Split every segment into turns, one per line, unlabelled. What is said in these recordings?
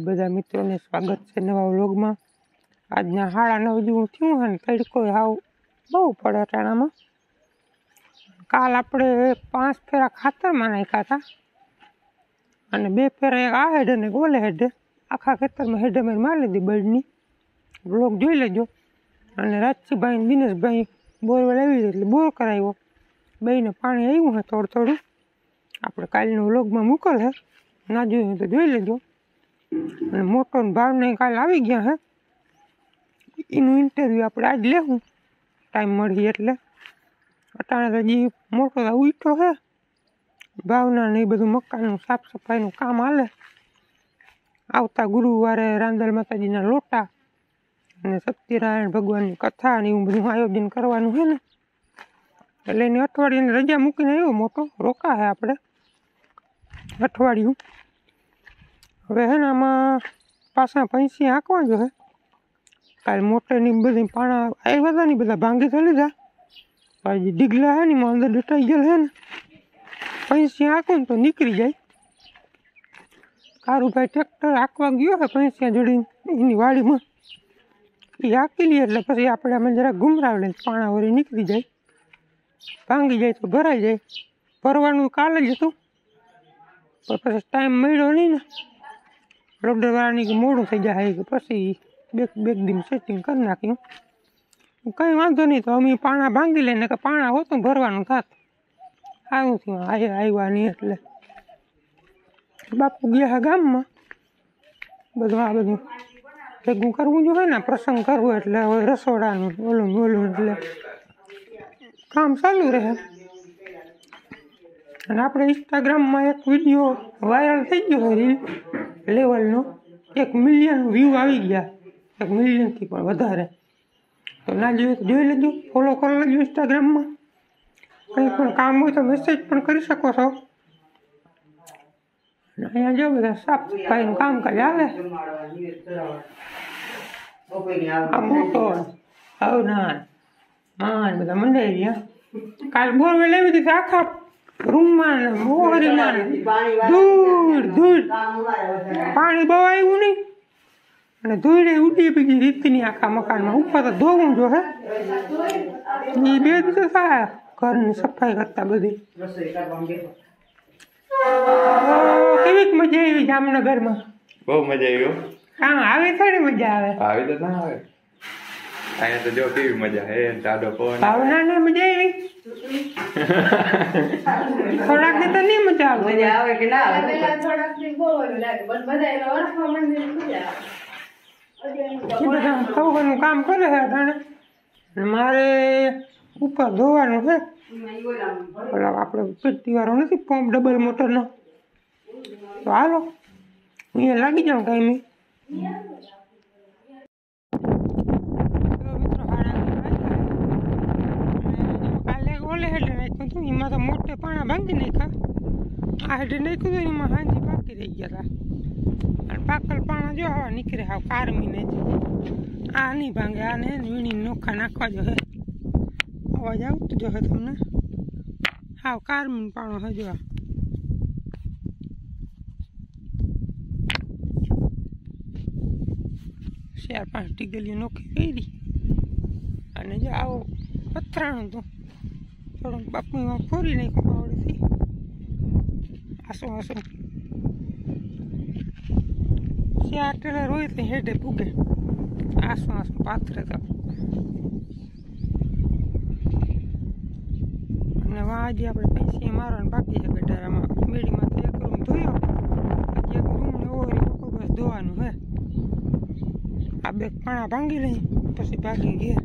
બધા મિત્રોને સ્વાગત છે નવા વ્લોગમાં. આજના સાડા નવ જેવું થયું હોય ને તડકો હાવ બહુ પડે અટાણામાં. કાલ આપણે પાંચ ફેરા ખાતરમાં નાખ્યા હતા. અને બે ફેરા એક આ હેડે ને ઓલે હેડે. આખા ખેતરમાં હેડે મેં મારી લીધી બળની. બ્લોક જોઈ લેજો. અને રાજસીભાઈ દિનેશભાઈ બોરવેલ આવી એટલે બોર કરાવ્યો. બેને પાણી આવ્યું હે થોડું થોડું. આપણે કાલનો વ્લોગમાં મોકલ હે. ના જોયું તો જોઈ લેજો. અને મોટો ને ભાવને કાલ આવી ગયા હે. એનું ઇન્ટરવ્યૂ આપણે આજ લેવું. ટાઈમ મળી એટલે. અટાણે તો હજી મોટો તો ઉઠો હે. ભાવના ને એ બધું મકાનનું સાફ સફાઈનું કામ હાલે. આવતા ગુરુવારે રાંદલ માતાજીના લોટા અને સત્યનારાયણ ભગવાનની કથા અને એવું બધું આયોજન કરવાનું છે ને. એટલે એને અઠવાડિયાની રજા મૂકીને આવ્યો મોટો. રોકા હે આપણે. અઠવાડિયું. હવે હે ને આમાં પાછા પૈસી હાંકવા જો હે. કાલે મોટેની બધી પાણા આવ્યા હતા ને બધા ભાંગી થઈ લીધા પછી ડીગલા હે ને એમાં અંદર ડટાઈ ગયેલ હે ને. પૈસી હાંકું તો નીકળી જાય. કારુભાઈ ટ્રેક્ટર હાંકવા ગયો હે પૈસા જોડીને એની વાડીમાં. એ હાંકી લઈએ એટલે પછી આપણે અમે જરાક ઘુમરાવડે પાણા વળી નીકળી જાય. ભાંગી જાય તો ભરાઈ જાય. ભરવાનું કાલે જ હતું. પછી ટાઈમ મળ્યો નહીં ને. લોડરવાળાની કે મોડું થઈ જાય કે પછી બે બે દિન સેટિંગ કરી નાખ્યું કંઈ વાંધો નહીં તો અમે પાણા ભાંગી લઈને કે પાણા હોતું ભરવાનું થાત. આવું થયું. આવ્યા નહીં એટલે. બાપુ ગયા ગામમાં. બધું આ બધું ભેગું કરવું જોઈએ ને, પ્રસંગ કરવો એટલે હવે રસોડાનું, ઓલું ઓલું એટલે કામ ચાલુ રહે. અને આપણે ઇન્સ્ટાગ્રામમાં એક વીડિયો વાયરલ થઈ ગયો રીલ લેવલનો એક મિલિયન વ્યૂ આવી ગયા. એક મિલિયનથી પણ વધારે. તો ના જોઈએ તો જોઈ લેજો ફોલો કરી લેજો ઇન્સ્ટાગ્રામમાં કંઈ પણ કામ હોય તો મેસેજ પણ કરી શકો છો. અહીંયા જો બધા સાફ સફાઈનું કામકાજ હાલે. આ મોટો હવ ના હા બધા મંડાઈ ગયા કાલ બોરવેલ લેવી રીતે આખા રૂમમાં ને મોહરીમાં ને ધૂળ ધૂળ પાણી બહુ આવ્યું નહીં. અને ધૂળે ઉડી બીજી રીતની આખા મકાનમાં. ઉપર તો ધોવું જો હે. એ બે દિવસ થાય ઘરની સફાઈ કરતા બધી. કેવીક મજા આવી જામનગરમાં?
બહુ મજા આવી હો.
કામ આવે થોડી મજા આવે?
આવી તો ના આવે. અહીંયા તો જો કેવી મજા હે ટાઢો પવન
ભાવનાને મજા આવી? થોડાક ને તો નહીં મજા આવે
મજા આવે કે ના આવે?
પેલા થોડાક ને બોલવાનું લાગે પણ બધા એનો ઓળખવા માંડે મજા આવે.
સૌનું કામ કરે છે અટાણે મારે ઉપર ધોવાનું છે. ઓલા આપણે પેટીવાળો નથી પંપ ડબલ મોટરનો. તો હાલો અહીંયા લાગી જાઉં ટાઈમે કાલે ઓલે હેડે નાખ્યું હતું એમાં પાણા ભાંગી નાખ્યા. આ હેડે નાખ્યું હતું એમાં હાંજી બાકી રહી ગયા હતા. અને પાકલ પાણા જો આવા નીકળે હાવ કારમીને જ આ નહીં ભાંગે આને વીણી નોખા નાખવા જો હે. અવાજ આવતું જો હે તમને? હાવ કારમીન પાણો હે જો આ. ચાર પાંચ ટીગલીઓ નોખી કરી અને જો આવો પથરાણું હતું થોડુંક બાપુમાં ફોરી નાખ્યું પાવડેથી આસો આસો. ચાર ટેલર હોય તો હેડે પૂગે આસો આસો, પાથરે તો અને હજી આપણે પૈસા મારવાનું બાકી છે ગટારામાં મેળીમાં તો એક રૂમ ધોયો. એક રૂમ ને ઓરી બસ ધોવાનું હે. આ બે પાણા ભાંગી લઈ, પછી ભાગી ઘેર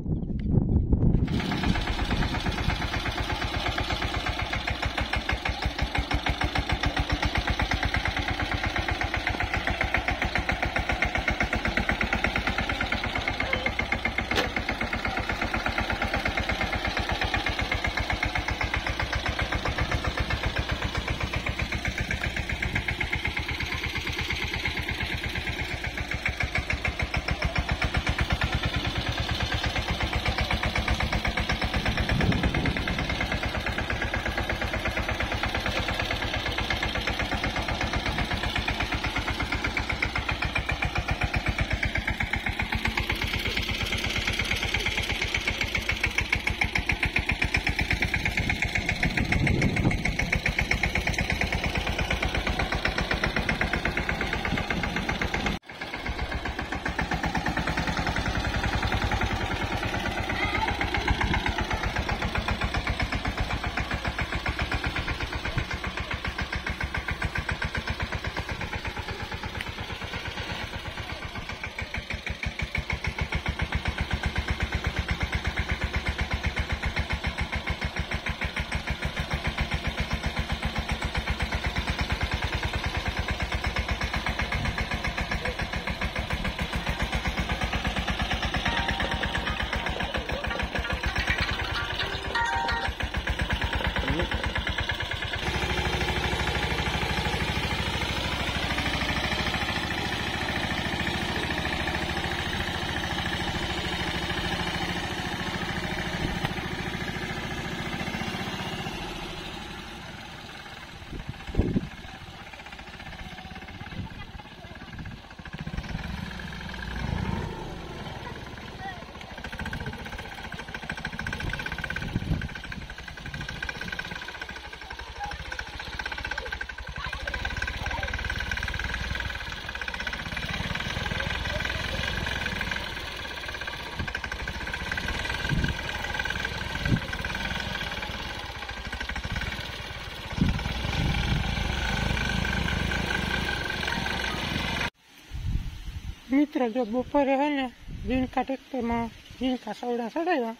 મિત્રો જો બપોરે હે ને ઝીણકા ટેક્ટરમાં ઝીણકા સવડા ચડાવ્યા.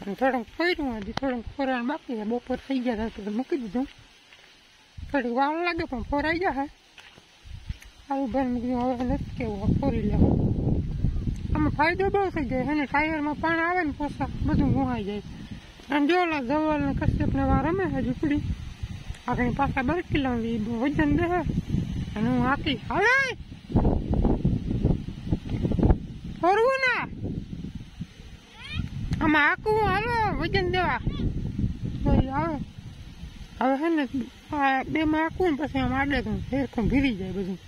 અને થોડુંક ફર્યું, હજી થોડુંક ફોરવાનું બાકી છે. બપોર થઈ ગયા તો મૂકી દીધું. થોડીક વાર લાગે, પણ ફોરાઈ ગયા આવું ભાઈ મેં હવે નથી કેવું ફોરી લેવું. આમાં ફાયદો બહુ થઈ જાય. એને ટાયરમાં પાણી આવે ને પોસા બધું મોહાઈ જાય. અને જો ઓલા જવલ ને કશ્યપને વાર રમે હજુ ઝૂંપડી આગળ પાછા બરકી લાવી વજન દે અને હું હાકી હવે ફરવું ના. આમાં હાકવું, હાલો, વજન દેવા. તો હવે છે ને, આ બેમાં હાકવું ને પછી આમ આડે તો ફેરખું ભીરી જાય બધું.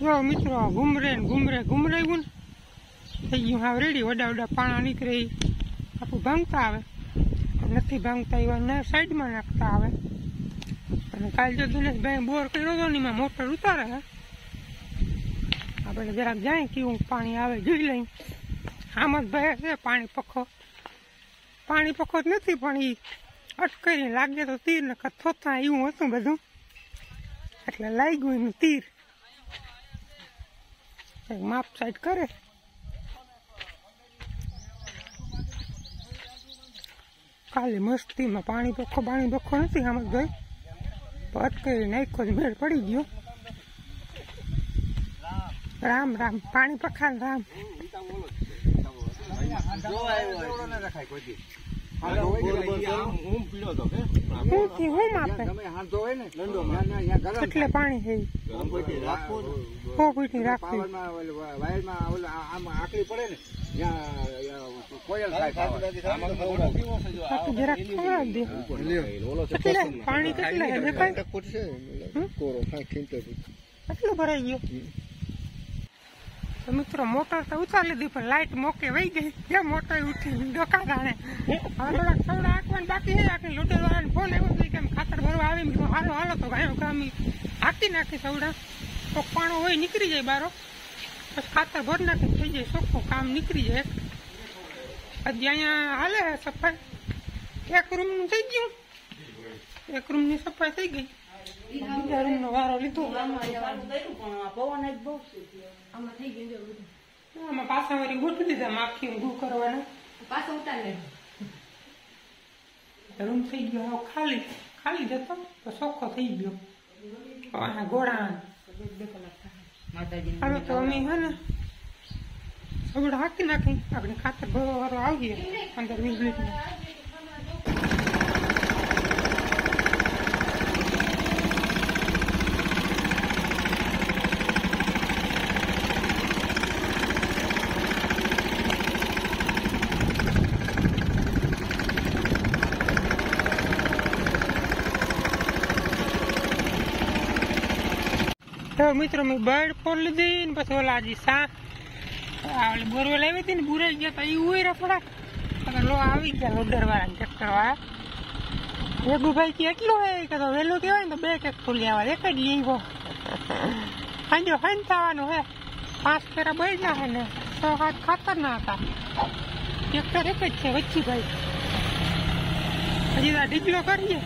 જો મિત્રો ઘુમરે ને ઘુમરે ઘુમરાયું ને, થઈ ગયું. હા, રેડી. વડા વડા પાણા નીકળે આખું ભાંગતા આવે. નથી ભાંગતા એવા ને સાઈડમાં નાખતા આવે. અને કાલ જો દિનેશભાઈ બોર કર્યો હતો ને એમાં મોટર ઉતારે આપણે જરાક જાય કેવું, પાણી આવે, જોઈ લઈ આમ છે, પાણી પખો. પાણી પખો નથી, પણ એ અટકાઈને લાગે તો તીર ને થોતા એવું હતું બધું. એટલે લાગ્યું એનું તીર. માપ સાઈડ કરે. કાલે મસ્તીમાં પાણી પખો પાણી પખો નથી, આમ પટ કરી નાખ્યો જ મેળ પડી ગયો. રામ રામ પાણી પખાલ રામ. એટલે પાણી છે? રાખવી બાકી જરાક ખવડાવી પાણી કેટલે કેટલું ભરાઈ ગયો? તો મિત્રો મોટર તો ઉતારી લીધી પણ લાઈટ મોકે વહી ગઈ. જે મોટર ઉઠી ડોકા જાણે હવે થોડાક સવડા આંકવાનું બાકી છે આખી લોડર વાળાને ફોન આવ્યો હતો કે ખાતર ભરવા આવી હાલો હાલો તો ગાયો ગામી હાકી નાખી સવડા તો પાણો હોય નીકળી જાય બારો. પછી ખાતર ભર નાખે થઈ જાય ચોખ્ખું કામ નીકળી જાય. હજી અહીંયા હાલે સફાઈ. એક રૂમનું થઈ ગયું. એક રૂમની સફાઈ થઈ ગઈ. રૂમ થઈ ગયો ખાલી ખાલી જતો તો ચોખ્ખો થઈ ગયો આ ગોળા હવે તો અમે હે ને સગડા હાકી નાખી આપણે ખાતર ભરવા વાળો આવીએ અંદર મિનિટમાં. તો મિત્રો મેં બર્ડ ફોર લીધી ને પછી ઓલા હજી સા ઓલી બોરવેલ આવી હતી ને બુરાઈ ગયા તા એ ઉઈ થોડા અને લો આવી ગયા લોડર વાળા ટ્રેક્ટર વાળા. ભાઈ કે એટલું હે? કે તો વહેલું કહેવાય ને તો બે કેક ટ્રેક્ટર લેવા એક જ લીવો સાંજો ફાઈન થવાનું હે. પાંચ ફેરા બળના હે ને. છ હાથ ખાતર ના હતા ટ્રેક્ટર એક જ છે વચ્ચીભાઈ હજી તો ડીગલો કરીએ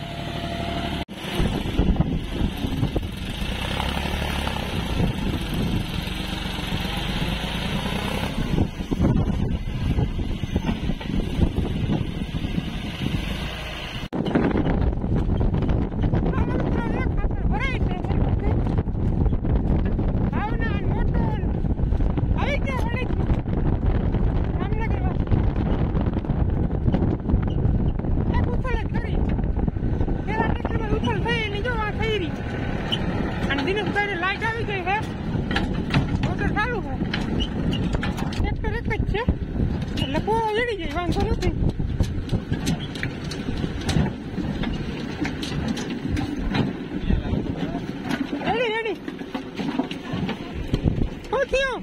લાઈટ આવી ગઈ હે મોટર ચાલુ છે ટ્રેક્ટર એક જ છે એટલે બહુ લડી જાય વાંધો નથી રેડી રેડી શું થયું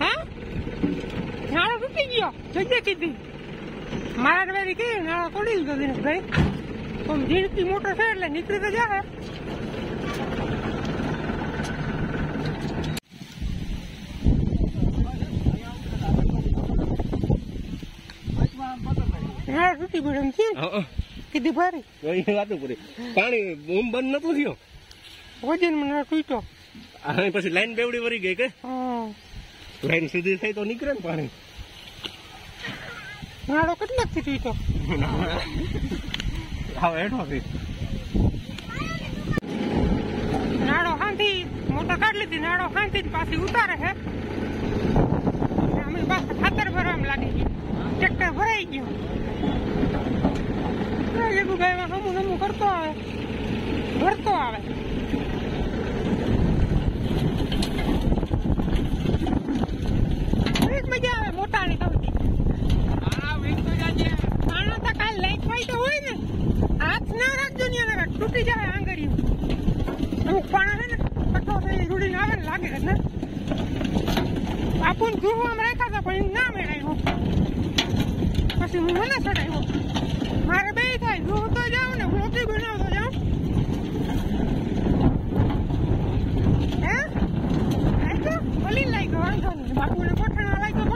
હા નાળો તૂટી ગયો જગ્યા કીધી મારા વેરી કે નાળો તોડી લીધો દિનેશભાઈ તો ઝીણકી મોટર છે એટલે નીકળી તો જાય હા તૂટી પડ્યો એમ થયું કીધી ભારી.
વાતો પૂરી પાણી બૂમ બંધ નતું થયું?
વજન મને તૂટ્યો
હવે પછી લાઈન બેવડી વરી ગઈ કે?
હા.
લાઈન સીધી થઈ તો નીકળે ને પાણી.
નાડો કેટલાકથી તૂટ્યો
હાવ હેઠો
નાડો હાંથી મોટો કાઢ લીધી નાડો જ પાછી ઉતારે છે. અમે પાછા ખાતર ભરવામાં લાગી ગઈ ટ્રેક્ટર ભરાઈ ગયું. લેબુ ગાયમાં હમું હમું કરતો આવે. ભરતો આવે. એક મજા આવે મોટાની કહું આનો તો કાલ લાઈટ હોય તો હોય ને હાથ ના એના તૂટી જાય આંગળી. અમુક પાણા છે ને કઠો થઈ રૂડીને આવે ને લાગે ને. બાપુને આમ રાખ્યા હતા, પણ ના મેળાયો પછી હું મને ચડાવ્યો મારે બે થાય, ગૃહ તો જાઉં ને રોટી બનાવતો જાઉં. હે? ભલી લાગ્યો, વાંધો નહીં. બાપુને કોઠાણા લાગ્યો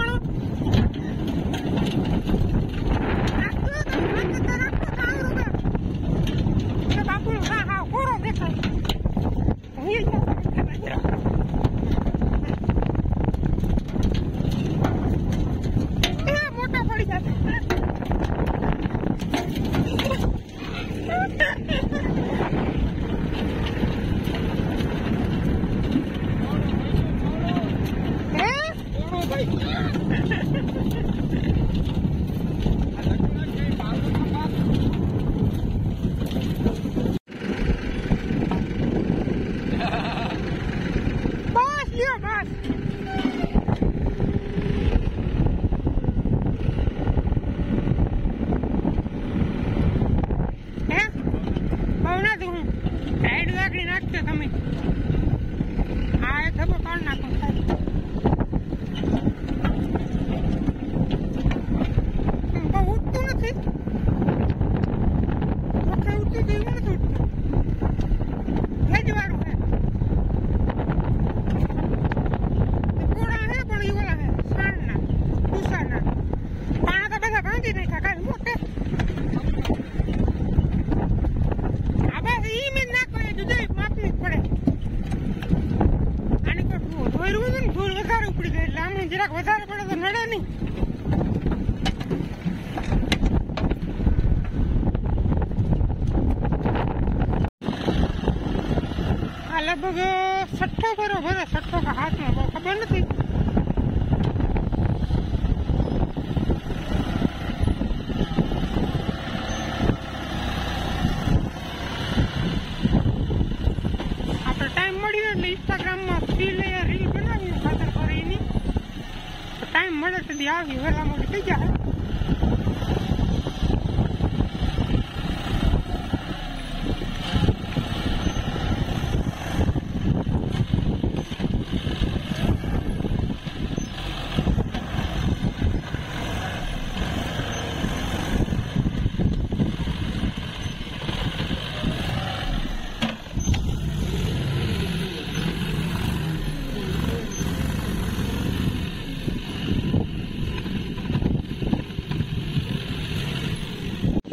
ટાઈમ મળે તેથી આવી વહેલા મોડી થઈ જાય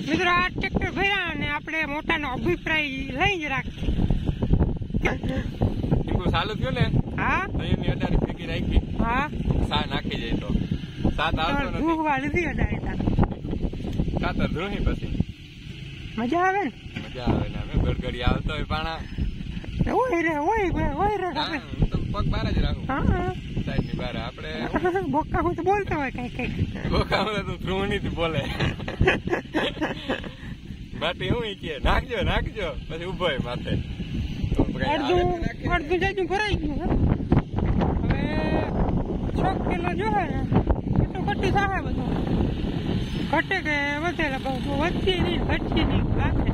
મિત્રો આ ટ્રેક્ટર ભર્યા અને આપણે મોટાનો અભિપ્રાય લઈ જ રાખશે
ટીમ્પુ ચાલુ થયું ને
હા?
અહીંની અડાડી ફેંકી રાખી.
હા?
સા નાખી જાય તો. સાત આવતો નથી.
ધૂહવા લીધી અડાડતા
ખાતર ધોહી પછી?
મજા આવે ને?
મજા આવે ને અમે ગડગડી આવતો હોય પાણા.
ઓય રે ઓય ઓય રે
હા, પગ બહાર જ રાખું.
હા.
સાઈડની બહાર આપણે
બોકા હું તો બોલતો હોય કઈ કઈ.
ગોખામાં તો ધ્રુવની બોલે. બાટી હું કે નાખજો નાખજો. પછી ઊભો માથે.
અડધું અડધું જાજુ ભરાઈ ગયું હવે છ કિલો જોહે ને એટલું ઘટી થાય બધું. ઘટે કે વધે લગાવ વધતી નહીં ઘટતી નહીં લાગે.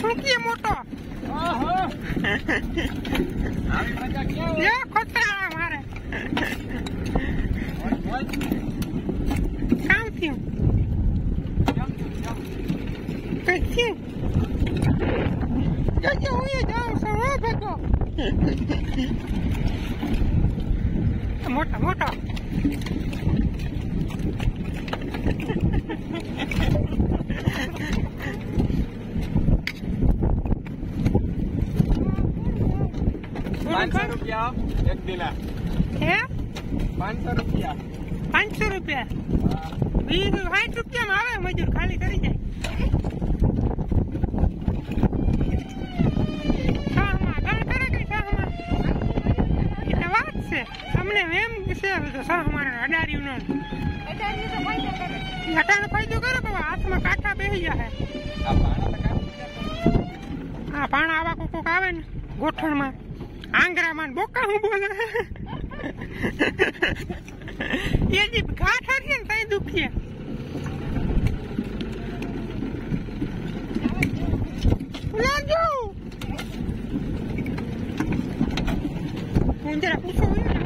ફૂંકીએ મોટો? ખોતરા મારે કામ થયું કઈ થયું જજો voy જાઉં છું હો ભેગો મોટા મોટા
પાંચસો રૂપિયા એક દિલા
હે?
પાંચસો રૂપિયા.
પાંચસો રૂપિયા? બીજું સાઠ રૂપિયામાં આવે મજૂર ખાલી કરી જાય શાહમાં ગણ કરે કે શાહમાં એટલે વાત છે અમને એમ છે તો શાહ મારે અડાર્યું ન અટાનો ફાયદો કરે કે હાથમાં કાંઠા બેસી જાય
આ પાણા તો
આ પાણા આવા કોક આવે ને ગોઠણમાં આંગરામાં બોકા હું બોલે. એ જે ગાંઠ હરીએ ને તઈ દુખીએ. લાગ્યું હું જરા પૂછો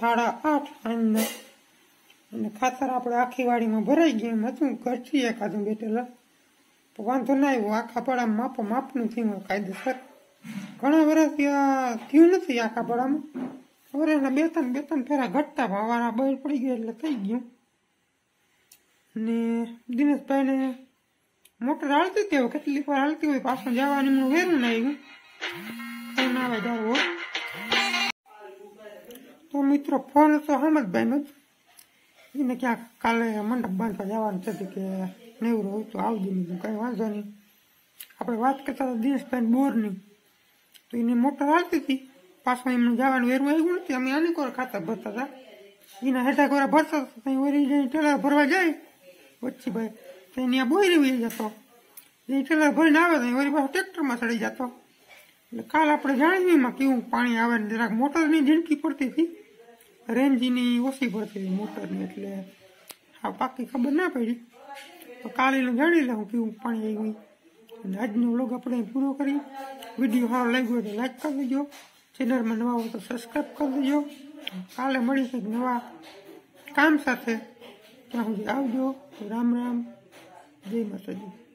સાડા આઠ સાંજના. અને ખાતર આપણે આખી વાડીમાં ભરાઈ ગયું. એમ હતું. ઘટી એકાદું બેઠેલા. તો વાંધો ના આવ્યો. આખા પડામાં માપો માપનું થયું કાયદેસર. ઘણા વર્ષથી આ થયું નથી આખા પાડામાં. હવે એના બે ત્રણ બે ત્રણ ફેરા ઘટતા ભાવાના બહાર પડી ગયા એટલે થઈ ગયું. ને દિનેશભાઈને મોટર હાલતી હતી. કેટલીક વાર હાલતી હોય. પાછળ જવાની વેરું ના આવ્યું. ફોન આવે હોય તો મિત્રો ફોન તો હમદભાઈનો જ એને ક્યાંક કાલે મંડપ બાંધવા જવાનું છે કે નેવરો હોય તો આવજો બીજું કાંઈ વાંધો નહીં. આપણે વાત કરતા હતા દિનેશભાઈ બોરની. તો એની મોટર હાલતી હતી. પાછમાં એમને જવાનું વેરવું આવ્યું નથી. અમે આની કોર ખાતા ભરતા હતા. એના હેઠા કોરા ભરતા હતા. ત્યાં વરી જઈને ટેલર ભરવા જાય. વચ્ચે ભાઈ ત્યાં ત્યાં આ બોયરી વહી જતો એ ટેલર ભરીને આવે તો વરી પાછો ટ્રેક્ટરમાં ચડી જતો. એટલે કાલ આપણે જાણીએ એમાં કેવું પાણી આવે ને જરાક મોટરની ઝીણકી પડતી હતી. રેન્જની ઓછી પડતી મોટરની એટલે હા પાકી ખબર ના પડી. તો કાલે જાણી લઉં કેવું પાણી આવ્યું અને આજનો વ્લોગ આપણે પૂરો કરી વીડિયો સારો લાગ્યો તો લાઈક કરી દેજો. ચેનલમાં નવા હોય તો સબસ્ક્રાઈબ કરી દેજો. કાલે મળી એક નવા કામ સાથે. ત્યાં સુધી આવજો. રામ રામ. જય માતાજી.